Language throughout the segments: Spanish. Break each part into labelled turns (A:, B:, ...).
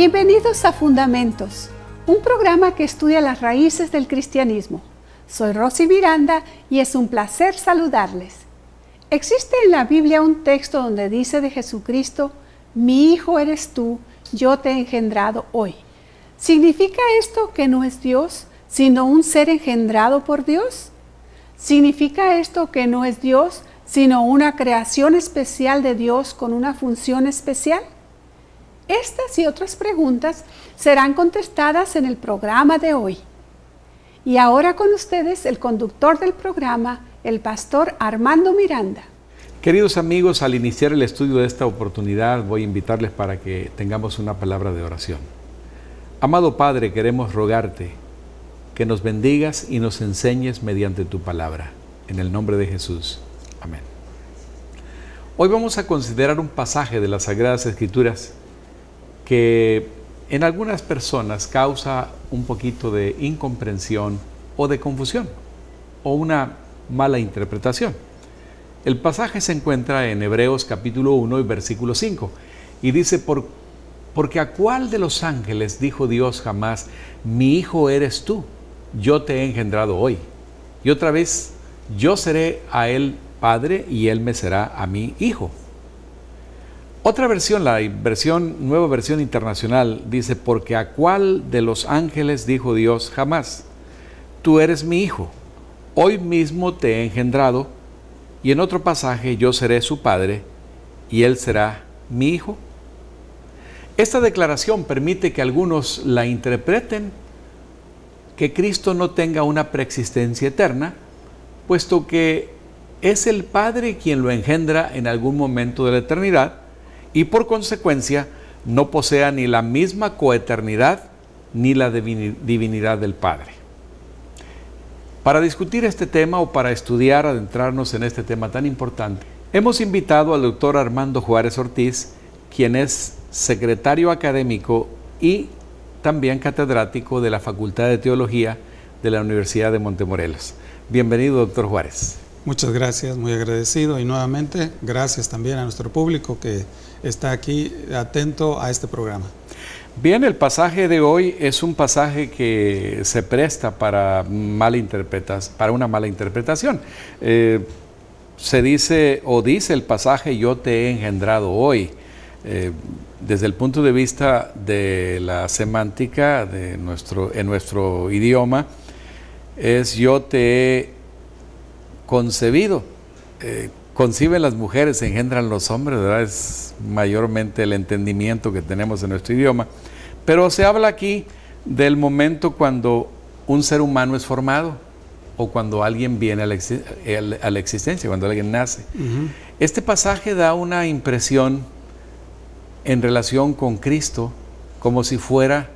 A: Bienvenidos a Fundamentos, un programa que estudia las raíces del cristianismo. Soy Rosy Miranda y es un placer saludarles. Existe en la Biblia un texto donde dice de Jesucristo, mi hijo eres tú, yo te he engendrado hoy. ¿Significa esto que no es Dios, sino un ser engendrado por Dios? ¿Significa esto que no es Dios, sino una creación especial de Dios con una función especial? Estas y otras preguntas serán contestadas en el programa de hoy. Y ahora con ustedes el conductor del programa, el pastor Armando Miranda.
B: Queridos amigos, al iniciar el estudio de esta oportunidad voy a invitarles para que tengamos una palabra de oración. Amado Padre, queremos rogarte que nos bendigas y nos enseñes mediante tu palabra. En el nombre de Jesús. Amén. Hoy vamos a considerar un pasaje de las Sagradas Escrituras que en algunas personas causa un poquito de incomprensión o de confusión o una mala interpretación. El pasaje se encuentra en Hebreos capítulo 1 y versículo 5 y dice, Por, porque a cuál de los ángeles dijo Dios jamás, mi hijo eres tú, yo te he engendrado hoy. Y otra vez, yo seré a él padre y él me será a mí hijo. Otra versión, la nueva versión internacional, dice, porque a cuál de los ángeles dijo Dios jamás, tú eres mi hijo, hoy mismo te he engendrado, y en otro pasaje yo seré su padre y él será mi hijo. Esta declaración permite que algunos la interpreten que Cristo no tenga una preexistencia eterna, puesto que es el Padre quien lo engendra en algún momento de la eternidad, y por consecuencia no posea ni la misma coeternidad ni la divinidad del Padre. Para discutir este tema o para estudiar, adentrarnos en este tema tan importante, hemos invitado al doctor Armando Juárez Ortiz, quien es secretario académico y también catedrático de la Facultad de Teología de la Universidad de Montemorelos. Bienvenido, doctor Juárez.
C: Muchas gracias, muy agradecido y nuevamente gracias también a nuestro público que está aquí atento a este programa.
B: Bien, el pasaje de hoy es un pasaje que se presta para, para una mala interpretación. Eh, se dice o dice el pasaje, yo te he engendrado hoy. Eh, desde el punto de vista de la semántica de nuestro, en nuestro idioma, es yo te he concebido. Eh, conciben las mujeres, engendran los hombres, ¿verdad? Es mayormente el entendimiento que tenemos en nuestro idioma. Pero se habla aquí del momento cuando un ser humano es formado o cuando alguien viene a la, existencia, cuando alguien nace. Este pasaje da una impresión en relación con Cristo como si fuera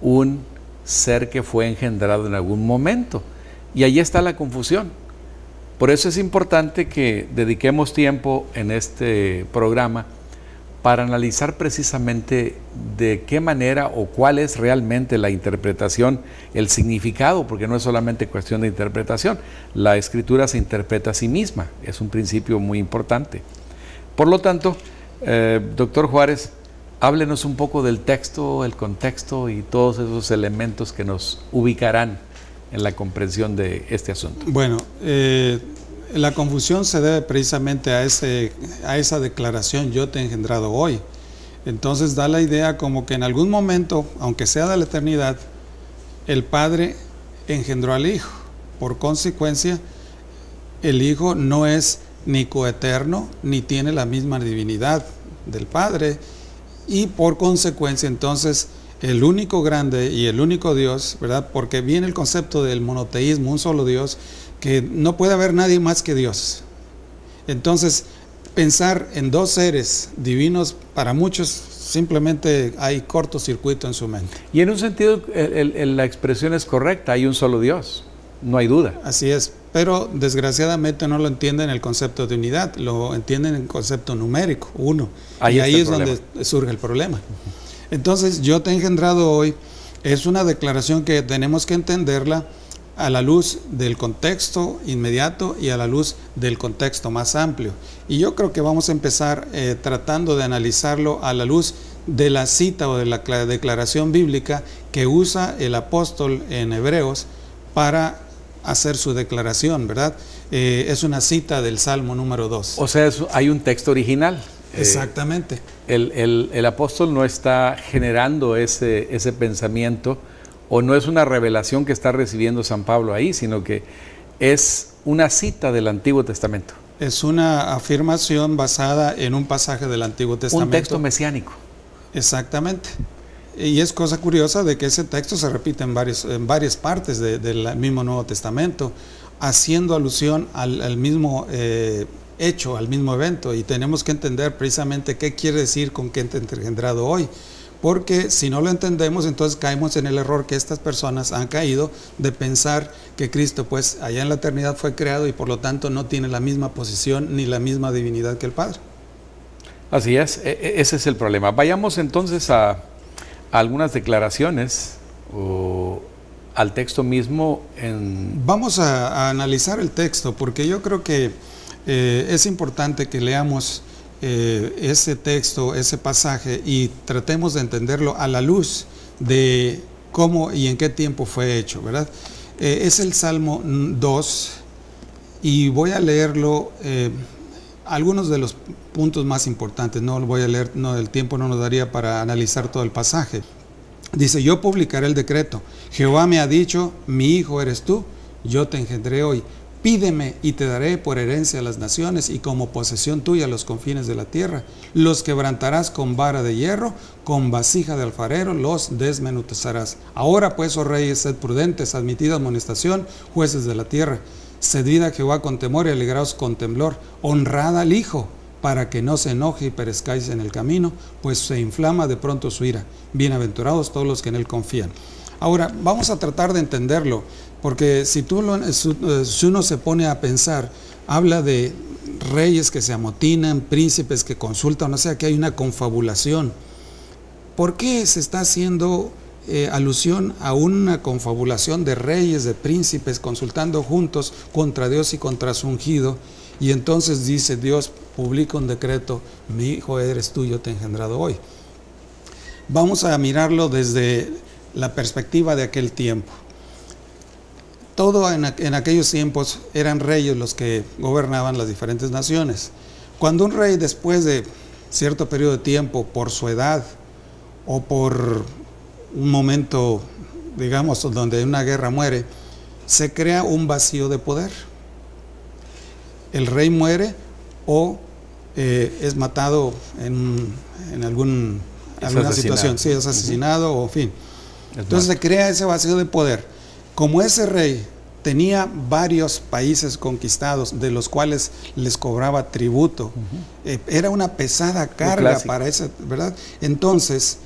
B: un ser que fue engendrado en algún momento. Y ahí está la confusión. Por eso es importante que dediquemos tiempo en este programa para analizar precisamente de qué manera o cuál es realmente la interpretación, el significado, porque no es solamente cuestión de interpretación, la escritura se interpreta a sí misma, es un principio muy importante. Por lo tanto, eh, doctor Juárez, háblenos un poco del texto, el contexto y todos esos elementos que nos ubicarán en la comprensión de este asunto.
C: Bueno, eh, la confusión se debe precisamente a, ese, a esa declaración, yo te he engendrado hoy. Entonces da la idea como que en algún momento, aunque sea de la eternidad, el Padre engendró al Hijo. Por consecuencia, el Hijo no es ni coeterno, ni tiene la misma divinidad del Padre, y por consecuencia entonces el único grande y el único Dios, ¿verdad? Porque viene el concepto del monoteísmo, un solo Dios, que no puede haber nadie más que Dios. Entonces, pensar en dos seres divinos para muchos simplemente hay cortocircuito en su mente.
B: Y en un sentido la expresión es correcta, hay un solo Dios, no hay duda.
C: Así es, pero desgraciadamente no lo entienden en el concepto de unidad, lo entienden en el concepto numérico, uno. y ahí es donde surge el problema. Entonces, yo te he engendrado hoy, es una declaración que tenemos que entenderla a la luz del contexto inmediato y a la luz del contexto más amplio. Y yo creo que vamos a empezar eh, tratando de analizarlo a la luz de la cita o de la declaración bíblica que usa el apóstol en Hebreos para hacer su declaración, ¿verdad? Eh, es una cita del Salmo número 2.
B: O sea, hay un texto original.
C: Eh, Exactamente.
B: el, apóstol no está generando ese, ese pensamiento o no es una revelación que está recibiendo San Pablo ahí, sino que es una cita del Antiguo Testamento.
C: Es una afirmación basada en un pasaje del Antiguo Testamento.
B: Un texto mesiánico.
C: Exactamente. Y es cosa curiosa de que ese texto se repite en, varios, en varias partes del mismo Nuevo Testamento, haciendo alusión al, mismo eh, hecho, al mismo evento. Y tenemos que entender precisamente qué quiere decir con qué engendrado hoy. Porque si no lo entendemos, entonces caemos en el error que estas personas han caído de pensar que Cristo, pues allá en la eternidad fue creado y por lo tanto no tiene la misma posición ni la misma divinidad que el Padre.
B: Así es, e, e, ese es el problema. Vayamos entonces a, algunas declaraciones o al texto mismo. En...
C: Vamos a, analizar el texto porque yo creo que eh, es importante que leamos eh, ese texto, ese pasaje y tratemos de entenderlo a la luz de cómo y en qué tiempo fue hecho, ¿verdad? Eh, es el Salmo 2 y voy a leerlo algunos de los puntos más importantes, no lo voy a leer, no, el tiempo no nos daría para analizar todo el pasaje. Dice, yo publicaré el decreto. Jehová me ha dicho, mi hijo eres tú, yo te engendré hoy. Pídeme y te daré por herencia a las naciones y como posesión tuya los confines de la tierra. Los quebrantarás con vara de hierro, con vasija de alfarero los desmenuzarás. Ahora pues, oh reyes, sed prudentes, admitid amonestación, jueces de la tierra. Cedid a Jehová con temor y alegraos con temblor. Honrad al Hijo, para que no se enoje y perezcáis en el camino, pues se inflama de pronto su ira. Bienaventurados todos los que en Él confían. Ahora, vamos a tratar de entenderlo, porque si, tú eh, si uno se pone a pensar, habla de reyes que se amotinan, príncipes que consultan, o sea que hay una confabulación. ¿Por qué se está haciendo eh, alusión a una confabulación de reyes, de príncipes, consultando juntos contra Dios y contra su ungido. Y entonces dice Dios, publica un decreto, mi hijo eres tú, yo te he engendrado hoy. Vamos a mirarlo desde la perspectiva de aquel tiempo. Todo en, en aquellos tiempos eran reyes los que gobernaban las diferentes naciones. Cuando un rey después de cierto periodo de tiempo, por su edad o por un momento, digamos, donde una guerra muere, se crea un vacío de poder. El rey muere o eh, es matado en, algún, alguna situación, sí, es asesinado o fin. Entonces se crea ese vacío de poder. Como ese rey tenía varios países conquistados de los cuales les cobraba tributo, eh, era una pesada carga para ese, ¿verdad? Entonces,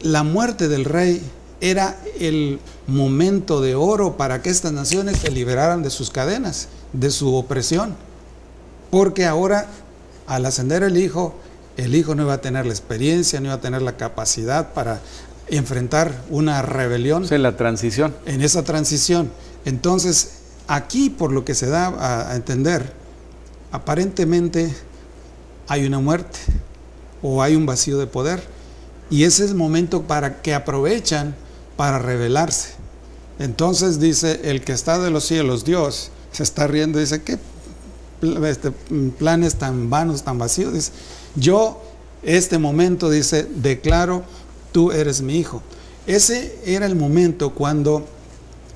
C: la muerte del rey era el momento de oro para que estas naciones se liberaran de sus cadenas, de su opresión. Porque ahora, al ascender el hijo, el hijo no iba a tener la experiencia, no iba a tener la capacidad para enfrentar una rebelión.
B: en la transición.
C: En esa transición. Entonces, aquí, por lo que se da a, a entender, aparentemente hay una muerte o hay un vacío de poder y ese es el momento para que aprovechan para rebelarse. Entonces dice, el que está de los cielos, Dios, se está riendo dice, ¿qué este, planes tan vanos, tan vacíos? Dice, yo, este momento, dice, declaro, tú eres mi hijo. Ese era el momento cuando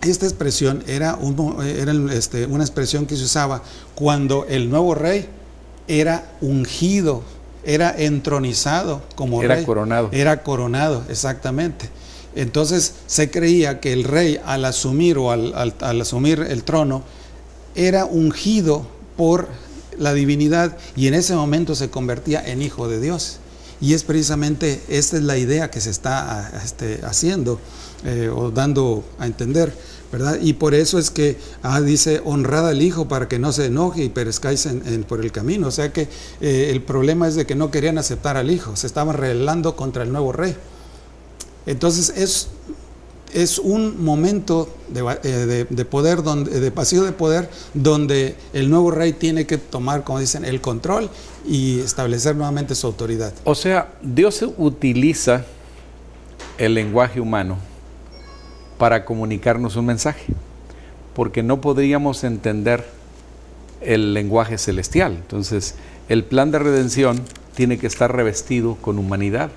C: esta expresión era, era este, una expresión que se usaba cuando el nuevo rey era ungido era entronizado como
B: era coronado.
C: Era coronado, exactamente. Entonces se creía que el rey al asumir o al, asumir el trono era ungido por la divinidad y en ese momento se convertía en hijo de Dios. Y es precisamente esta es la idea que se está este, haciendo eh, o dando a entender. Y por eso es que ah, dice, honrad al Hijo para que no se enoje y perezcáis por el camino. O sea que eh, el problema es de que no querían aceptar al Hijo, se estaban rebelando contra el nuevo rey. Entonces es es un momento de, de, poder, de pasillo de poder, donde el nuevo rey tiene que tomar, como dicen, el control y establecer nuevamente su autoridad.
B: O sea, Dios utiliza el lenguaje humano para comunicarnos un mensaje, porque no podríamos entender el lenguaje celestial. Entonces, el plan de redención tiene que estar revestido con humanidad,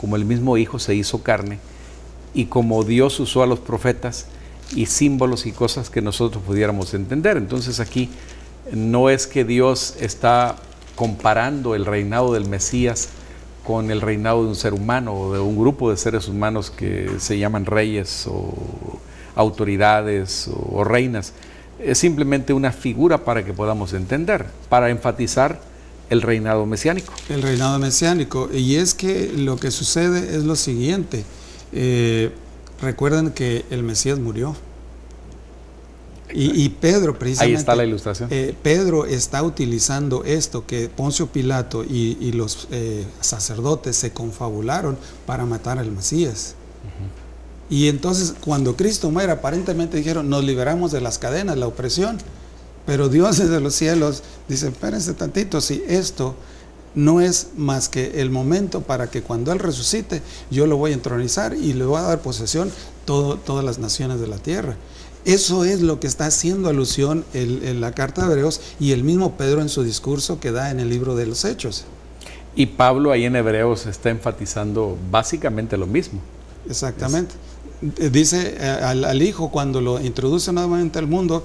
B: como el mismo Hijo se hizo carne y como Dios usó a los profetas y símbolos y cosas que nosotros pudiéramos entender. Entonces aquí no es que Dios está comparando el reinado del Mesías con el reinado de un ser humano o de un grupo de seres humanos que se llaman reyes o autoridades o, reinas. Es simplemente una figura para que podamos entender, para enfatizar el reinado mesiánico.
C: El reinado mesiánico. Y es que lo que sucede es lo siguiente. Eh, recuerden que el Mesías murió. Y, Pedro, precisamente.
B: Ahí está la ilustración.
C: Eh, Pedro está utilizando esto que Poncio Pilato y, los eh, sacerdotes se confabularon para matar al Mesías. Y entonces, cuando Cristo muere, aparentemente dijeron: Nos liberamos de las cadenas, la opresión. Pero Dios desde los cielos dice: Espérense tantito, si esto no es más que el momento para que cuando Él resucite, yo lo voy a entronizar y le voy a dar posesión todo, todas las naciones de la tierra. Eso es lo que está haciendo alusión en la carta de Hebreos y el mismo Pedro en su discurso que da en el libro de los Hechos.
B: Y Pablo ahí en Hebreos está enfatizando básicamente lo mismo.
C: Exactamente. Dice eh, al, al, Hijo cuando lo introduce nuevamente al mundo,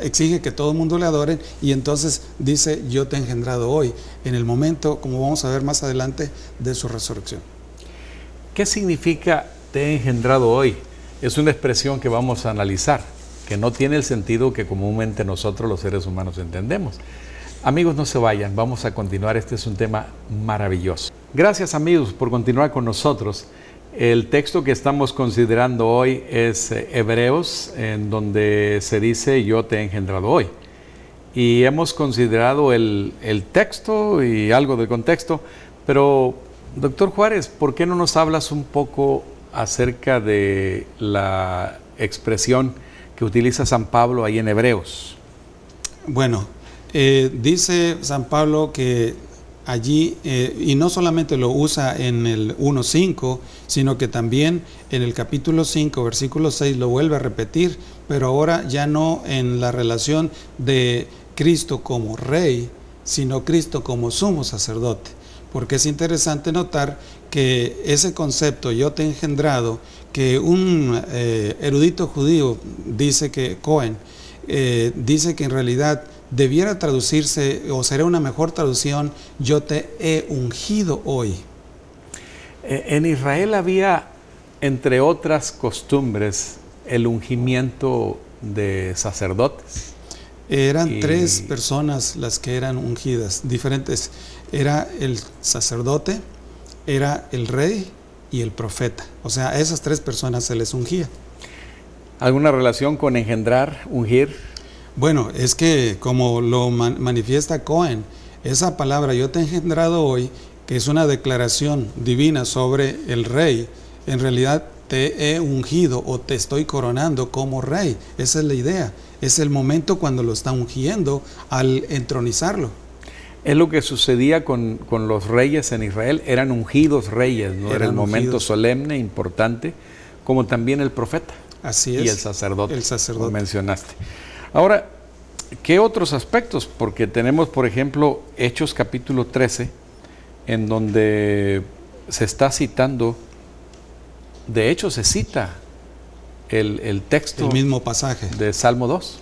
C: exige que todo el mundo le adore y entonces dice, yo te he engendrado hoy, en el momento, como vamos a ver más adelante, de su resurrección.
B: ¿Qué significa te he engendrado hoy? Es una expresión que vamos a analizar, que no tiene el sentido que comúnmente nosotros los seres humanos entendemos. Amigos, no se vayan, vamos a continuar, este es un tema maravilloso. Gracias amigos por continuar con nosotros. El texto que estamos considerando hoy es eh, Hebreos, en donde se dice yo te he engendrado hoy. Y hemos considerado el, texto y algo del contexto, pero doctor Juárez, ¿por qué no nos hablas un poco acerca de la expresión que utiliza San Pablo ahí en Hebreos?
C: Bueno, eh, dice San Pablo que allí, eh, y no solamente lo usa en el 1.5, sino que también en el capítulo 5, versículo 6 lo vuelve a repetir, pero ahora ya no en la relación de Cristo como rey, sino Cristo como sumo sacerdote. Porque es interesante notar que ese concepto, yo te he engendrado, que un eh, erudito judío dice que, Cohen, eh, dice que en realidad debiera traducirse, o sería una mejor traducción, yo te he ungido hoy.
B: Eh, en Israel había, entre otras costumbres, el ungimiento de sacerdotes.
C: Eran tres personas las que eran ungidas, diferentes. Era el sacerdote, era el rey y el profeta. O sea, a esas tres personas se les ungía.
B: ¿Alguna relación con engendrar, ungir?
C: Bueno, es que como lo manifiesta Cohen, esa palabra yo te he engendrado hoy, que es una declaración divina sobre el rey, en realidad te he ungido o te estoy coronando como rey. Esa es la idea. Es el momento cuando lo está ungiendo al entronizarlo.
B: Es lo que sucedía con, los reyes en Israel, eran ungidos reyes, ¿no? Era el momento solemne, importante, como también el profeta.
C: Así es.
B: Y el sacerdote.
C: El sacerdote.
B: mencionaste. Ahora, ¿qué otros aspectos? Porque tenemos, por ejemplo, Hechos capítulo 13, en donde se está citando, de hecho se cita el, texto.
C: El mismo pasaje.
B: De Salmo 2.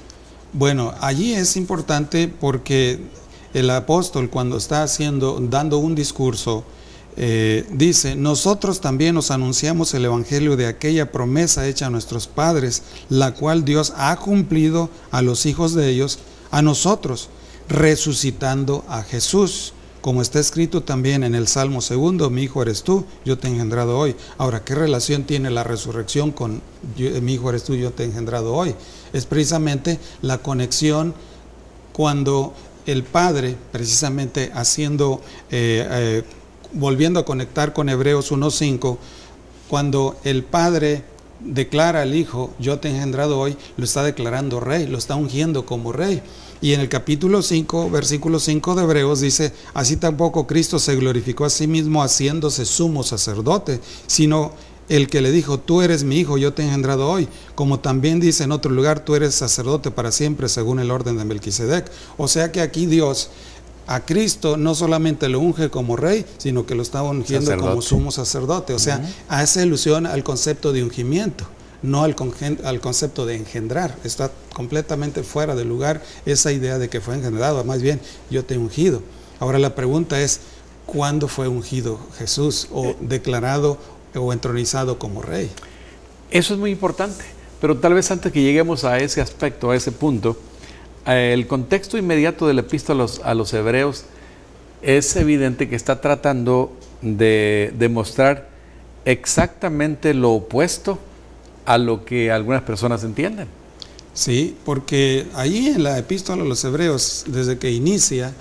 C: Bueno, allí es importante porque el apóstol cuando está haciendo, dando un discurso, eh, dice, nosotros también os anunciamos el Evangelio de aquella promesa hecha a nuestros padres, la cual Dios ha cumplido a los hijos de ellos, a nosotros, resucitando a Jesús. Como está escrito también en el Salmo segundo, mi hijo eres tú, yo te he engendrado hoy. Ahora, ¿qué relación tiene la resurrección con mi hijo eres tú, yo te he engendrado hoy? Es precisamente la conexión cuando el Padre, precisamente haciendo eh, eh, volviendo a conectar con Hebreos 1.5, cuando el Padre declara al Hijo, yo te he engendrado hoy, lo está declarando rey, lo está ungiendo como rey. Y en el capítulo 5, versículo 5 de Hebreos dice, así tampoco Cristo se glorificó a sí mismo haciéndose sumo sacerdote, sino el que le dijo, tú eres mi hijo, yo te he engendrado hoy, como también dice en otro lugar, tú eres sacerdote para siempre según el orden de Melquisedec. O sea que aquí Dios a Cristo no solamente lo unge como rey, sino que lo está ungiendo como sumo sacerdote. O sea, hace ilusión al concepto de ungimiento, no al, al, concepto de engendrar. Está completamente fuera de lugar esa idea de que fue engendrado. Más bien, yo te he ungido. Ahora la pregunta es, ¿cuándo fue ungido Jesús o eh. declarado o entronizado como rey?
B: Eso es muy importante. Pero tal vez antes que lleguemos a ese aspecto, a ese punto, el contexto inmediato de la epístola a los, hebreos es evidente que está tratando de demostrar exactamente lo opuesto a lo que algunas personas entienden.
C: Sí, porque ahí en la epístola a los hebreos, desde que inicia,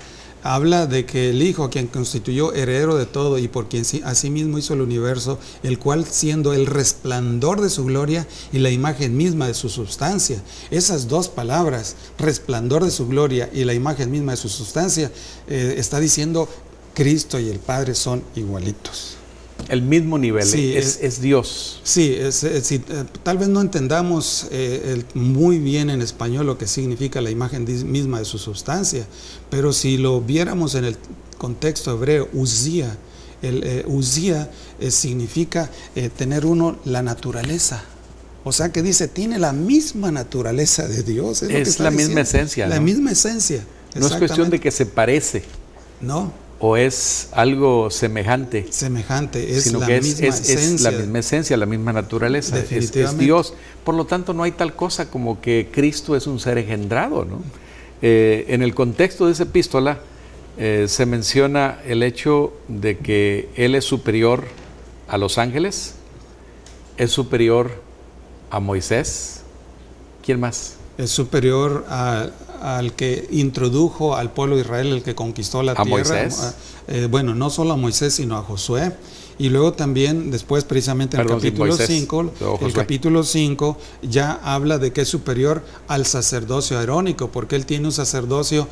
C: habla de que el Hijo, quien constituyó heredero de todo y por quien asimismo hizo el universo, el cual siendo el resplandor de su gloria y la imagen misma de su sustancia. Esas dos palabras, resplandor de su gloria y la imagen misma de su sustancia, eh, está diciendo Cristo y el Padre son igualitos.
B: El mismo nivel, es, Dios.
C: Sí, eh, tal vez no entendamos eh, muy bien en español lo que significa la imagen misma de su sustancia, pero si lo viéramos en el contexto hebreo, Uzía, el eh, significa tener uno la naturaleza. O sea que dice, tiene la misma naturaleza de Dios.
B: Es, la misma esencia.
C: La misma esencia.
B: No es cuestión de que se parece.
C: No
B: o es algo semejante.
C: Semejante, es la misma esencia.
B: la misma esencia, la misma naturaleza, es, Dios. Por lo tanto, no hay tal cosa como que Cristo es un ser engendrado. ¿no? Eh, en el contexto de esa epístola eh, se menciona el hecho de que Él es superior a los ángeles, es superior a Moisés. ¿Quién más?
C: Es superior a, al que introdujo al pueblo de Israel, el que conquistó la tierra.
B: Moisés?
C: Eh, bueno, no solo a Moisés, sino a Josué. Y luego también, después precisamente en el capítulo 5, el capítulo 5 ya habla de que es superior al sacerdocio arónico, porque él tiene un sacerdocio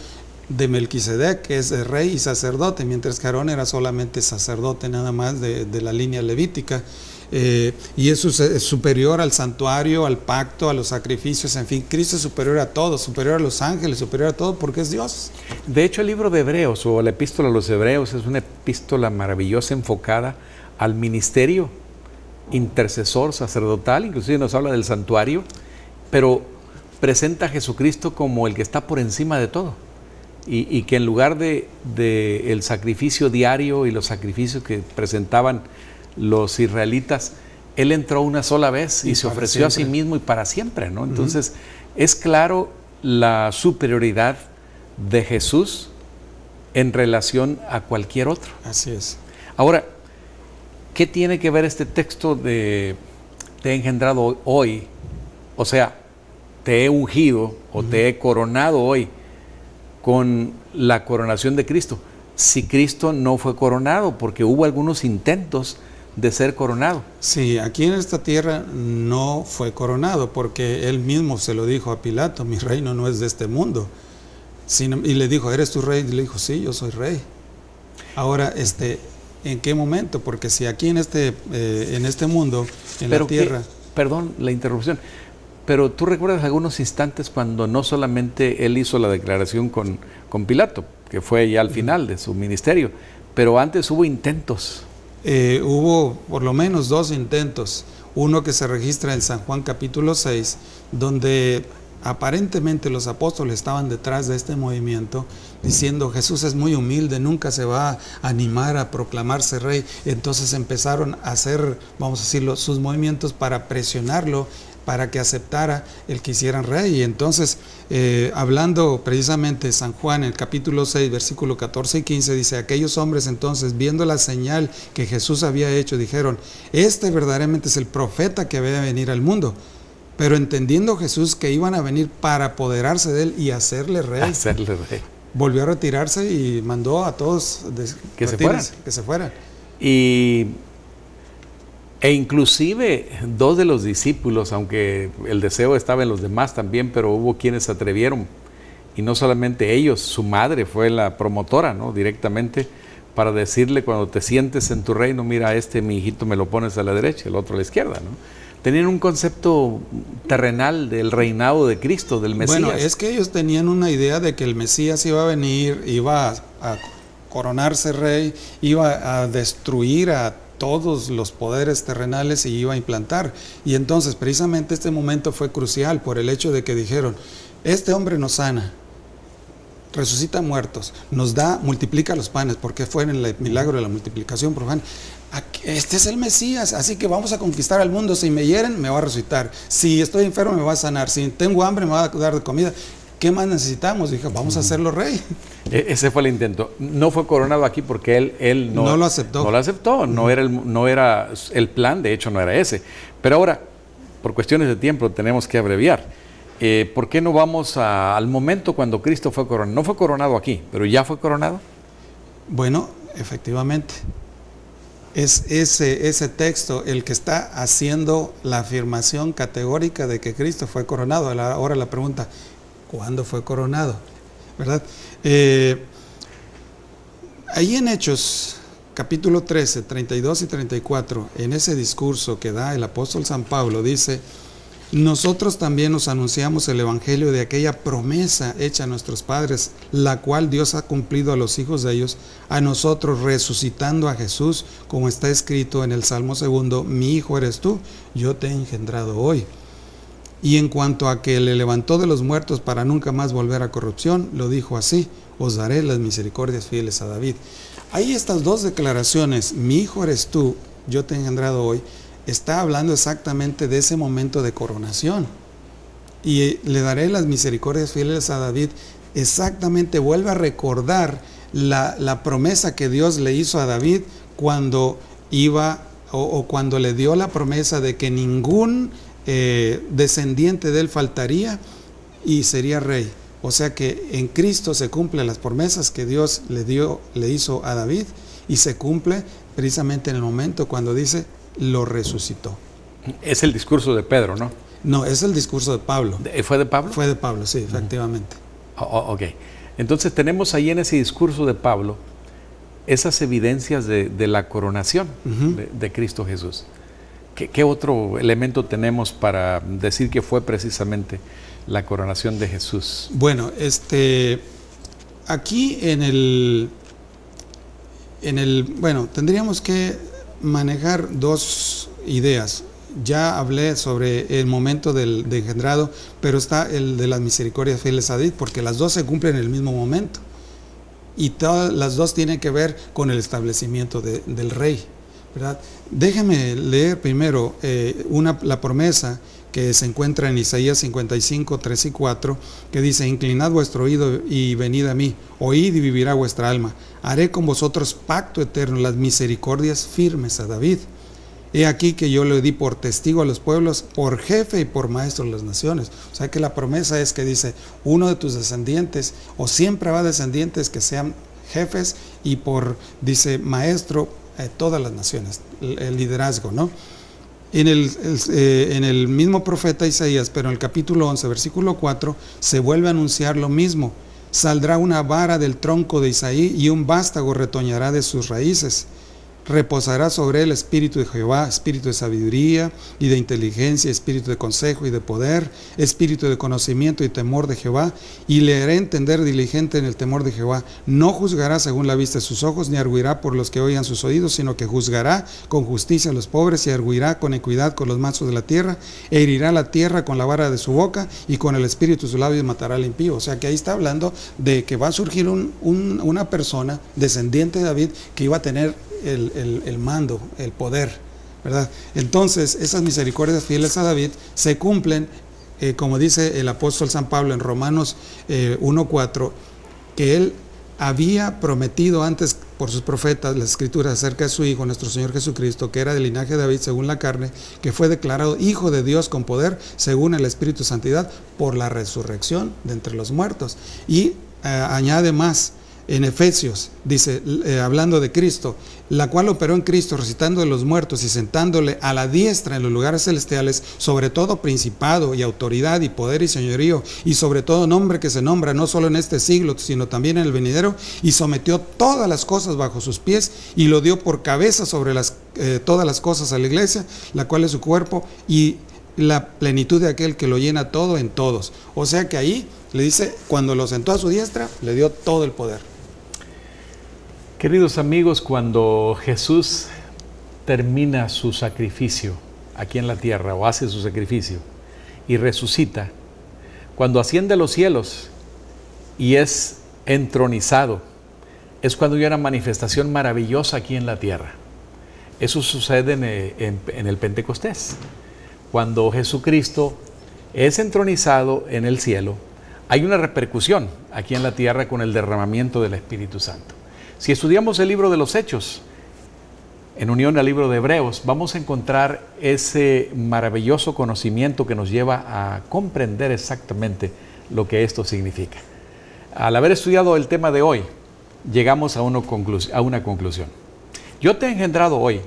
C: de Melquisedec, que es rey y sacerdote, mientras que Aarón era solamente sacerdote nada más de, de la línea levítica. Eh, y es, superior al santuario, al pacto, a los sacrificios, en fin, Cristo es superior a todo, superior a los ángeles, superior a todo porque es Dios.
B: De hecho, el libro de Hebreos o la epístola a los Hebreos es una epístola maravillosa enfocada al ministerio intercesor, sacerdotal, inclusive nos habla del santuario, pero presenta a Jesucristo como el que está por encima de todo. Y, que en lugar de, de, el sacrificio diario y los sacrificios que presentaban los israelitas, él entró una sola vez y, se ofreció a sí mismo y para siempre, ¿no? Entonces, es claro la superioridad de Jesús en relación a cualquier otro.
C: Así es.
B: Ahora, ¿qué tiene que ver este texto de te he engendrado hoy? O sea, te he ungido o te he coronado hoy con la coronación de Cristo. Si Cristo no fue coronado, porque hubo algunos intentos de ser coronado.
C: Sí, aquí en esta tierra no fue coronado porque él mismo se lo dijo a Pilato, mi reino no es de este mundo. y le dijo, ¿eres tu rey? Y le dijo, sí, yo soy rey. Ahora, este, ¿en qué momento? Porque si aquí en este, eh, en este mundo, en la tierra...
B: perdón la interrupción, pero tú recuerdas algunos instantes cuando no solamente él hizo la declaración con, con Pilato, que fue ya al final de su ministerio, pero antes hubo intentos
C: eh, hubo por lo menos dos intentos. Uno que se registra en San Juan capítulo 6, donde aparentemente los apóstoles estaban detrás de este movimiento, diciendo Jesús es muy humilde, nunca se va a animar a proclamarse rey. Entonces empezaron a hacer, vamos a decirlo, sus movimientos para presionarlo para que aceptara el que hicieran rey. Y entonces, eh, hablando precisamente de San Juan, en el capítulo 6, versículo 14 y 15, dice, aquellos hombres entonces, viendo la señal que Jesús había hecho, dijeron, este verdaderamente es el profeta que había de venir al mundo. Pero entendiendo Jesús que iban a venir para apoderarse de él y hacerle rey,
B: hacerle rey.
C: volvió a retirarse y mandó a todos
B: que, se fueran.
C: que se fueran.
B: Y E inclusive dos de los discípulos, aunque el deseo estaba en los demás también, pero hubo quienes se atrevieron, y no solamente ellos, su madre fue la promotora, ¿no? Directamente para decirle cuando te sientes en tu reino, mira, este mi hijito me lo pones a la derecha, el otro a la izquierda, ¿no? Tenían un concepto terrenal del reinado de Cristo, del Mesías.
C: Bueno, es que ellos tenían una idea de que el Mesías iba a venir, iba a, coronarse rey, iba a destruir a todos los poderes terrenales y iba a implantar. Y entonces precisamente este momento fue crucial por el hecho de que dijeron, este hombre nos sana, resucita muertos, nos da, multiplica los panes, porque fue en el milagro de la multiplicación profana. Este es el Mesías, así que vamos a conquistar al mundo. Si me hieren, me va a resucitar. Si estoy enfermo, me va a sanar. Si tengo hambre, me va a dar de comida. ¿Qué más necesitamos? Dije, vamos a hacerlo rey.
B: E, ese fue el intento. No fue coronado aquí porque él, él no,
C: no lo aceptó.
B: No lo aceptó, no, era el, no era el plan, de hecho no era ese. Pero ahora, por cuestiones de tiempo, tenemos que abreviar. Eh, ¿Por qué no vamos al momento cuando Cristo fue coronado? No fue coronado aquí, pero ya fue coronado.
C: Bueno, efectivamente. Es ese, ese texto el que está haciendo la afirmación categórica de que Cristo fue coronado. Ahora la pregunta, ¿cuándo fue coronado? ¿Verdad? Eh, ahí en Hechos, capítulo 13, 32 y 34, en ese discurso que da el apóstol San Pablo, dice, nosotros también nos anunciamos el Evangelio de aquella promesa hecha a nuestros padres, la cual Dios ha cumplido a los hijos de ellos, a nosotros resucitando a Jesús, como está escrito en el Salmo segundo, mi hijo eres tú, yo te he engendrado hoy. Y en cuanto a que le levantó de los muertos para nunca más volver a corrupción, lo dijo así, os daré las misericordias fieles a David. Hay estas dos declaraciones, mi hijo eres tú, yo te he engendrado hoy, está hablando exactamente de ese momento de coronación. Y le daré las misericordias fieles a David. Exactamente vuelve a recordar la, promesa que Dios le hizo a David cuando iba o, cuando le dio la promesa de que ningún eh, descendiente de él faltaría y sería rey. O sea que en Cristo se cumplen las promesas que Dios le dio, le hizo a David y se cumple precisamente en el momento cuando dice lo resucitó.
B: Es el discurso de Pedro, ¿no?
C: No, es el discurso de Pablo.
B: ¿Fue de Pablo?
C: Fue de Pablo, sí, efectivamente.
B: Oh, oh, ok. Entonces tenemos ahí en ese discurso de Pablo esas evidencias de, la coronación de, Cristo Jesús. ¿Qué, otro elemento tenemos para decir que fue precisamente la coronación de Jesús?
C: Bueno, este, aquí en el, en el, bueno, tendríamos que manejar dos ideas. Ya hablé sobre el momento del de engendrado, pero está el de las misericordias fieles a David, porque las dos se cumplen en el mismo momento. Y todas las dos tienen que ver con el establecimiento del rey. Déjeme leer primero eh, una, la promesa que se encuentra en Isaías 55, 3 y 4, que dice, Inclinad vuestro oído y venid a mí, oíd y vivirá vuestra alma. Haré con vosotros pacto eterno, las misericordias firmes a David. He aquí que yo le di por testigo a los pueblos, por jefe y por maestro de las naciones. O sea que la promesa es que dice, uno de tus descendientes, o siempre va descendientes que sean jefes, y por, dice, maestro, eh, todas las naciones, el liderazgo, ¿no? En el, eh, en el mismo profeta Isaías, pero en el capítulo 11, versículo 4, se vuelve a anunciar lo mismo. Saldrá una vara del tronco de Isaí y un vástago retoñará de sus raíces reposará sobre él espíritu de Jehová, espíritu de sabiduría y de inteligencia, espíritu de consejo y de poder, espíritu de conocimiento y temor de Jehová, y le haré entender diligente en el temor de Jehová. No juzgará según la vista de sus ojos, ni arguirá por los que oigan sus oídos, sino que juzgará con justicia a los pobres y arguirá con equidad con los mansos de la tierra, e herirá la tierra con la vara de su boca y con el espíritu de su labio matará al impío. O sea que ahí está hablando de que va a surgir una persona descendiente de David que iba a tener el, mando, el poder, ¿verdad? Entonces, esas misericordias fieles a David se cumplen, eh, como dice el apóstol San Pablo en Romanos 1.4, eh, que él había prometido antes por sus profetas las escrituras acerca de su Hijo, nuestro Señor Jesucristo, que era del linaje de David según la carne, que fue declarado Hijo de Dios con poder según el Espíritu Santidad por la resurrección de entre los muertos. Y eh, añade más, en Efesios, dice, eh, hablando de Cristo, la cual operó en Cristo, recitando de los muertos y sentándole a la diestra en los lugares celestiales, sobre todo principado y autoridad y poder y señorío, y sobre todo nombre que se nombra no solo en este siglo, sino también en el venidero, y sometió todas las cosas bajo sus pies, y lo dio por cabeza sobre las, eh, todas las cosas a la iglesia, la cual es su cuerpo, y la plenitud de aquel que lo llena todo en todos. O sea que ahí le dice, cuando lo sentó a su diestra, le dio todo el poder.
B: Queridos amigos, cuando Jesús termina su sacrificio aquí en la tierra o hace su sacrificio y resucita, cuando asciende a los cielos y es entronizado, es cuando hay una manifestación maravillosa aquí en la tierra. Eso sucede en, en el Pentecostés. Cuando Jesucristo es entronizado en el cielo, hay una repercusión aquí en la tierra con el derramamiento del Espíritu Santo. Si estudiamos el libro de los Hechos, en unión al libro de Hebreos, vamos a encontrar ese maravilloso conocimiento que nos lleva a comprender exactamente lo que esto significa. Al haber estudiado el tema de hoy, llegamos a, una conclusión. Yo te he engendrado hoy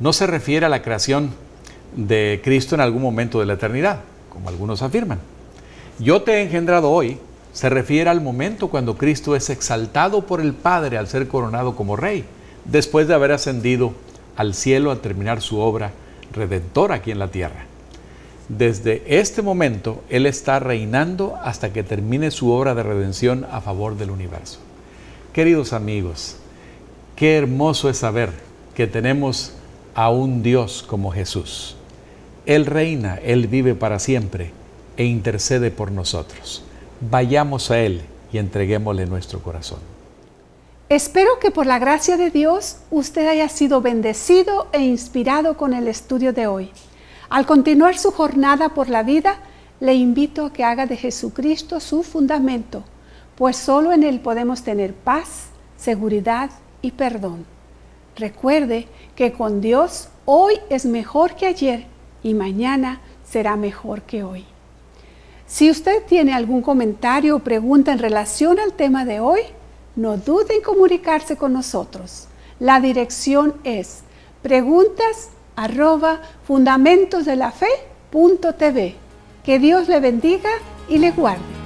B: no se refiere a la creación de Cristo en algún momento de la eternidad, como algunos afirman. Yo te he engendrado hoy se refiere al momento cuando Cristo es exaltado por el Padre al ser coronado como Rey, después de haber ascendido al cielo al terminar su obra redentora aquí en la tierra. Desde este momento Él está reinando hasta que termine su obra de redención a favor del universo. Queridos amigos, qué hermoso es saber que tenemos a un Dios como Jesús. Él reina, Él vive para siempre e intercede por nosotros vayamos a Él y entreguémosle nuestro corazón.
A: Espero que por la gracia de Dios usted haya sido bendecido e inspirado con el estudio de hoy. Al continuar su jornada por la vida, le invito a que haga de Jesucristo su fundamento, pues solo en Él podemos tener paz, seguridad y perdón. Recuerde que con Dios hoy es mejor que ayer y mañana será mejor que hoy. Si usted tiene algún comentario o pregunta en relación al tema de hoy, no dude en comunicarse con nosotros. La dirección es preguntas arroba. Que Dios le bendiga y le guarde.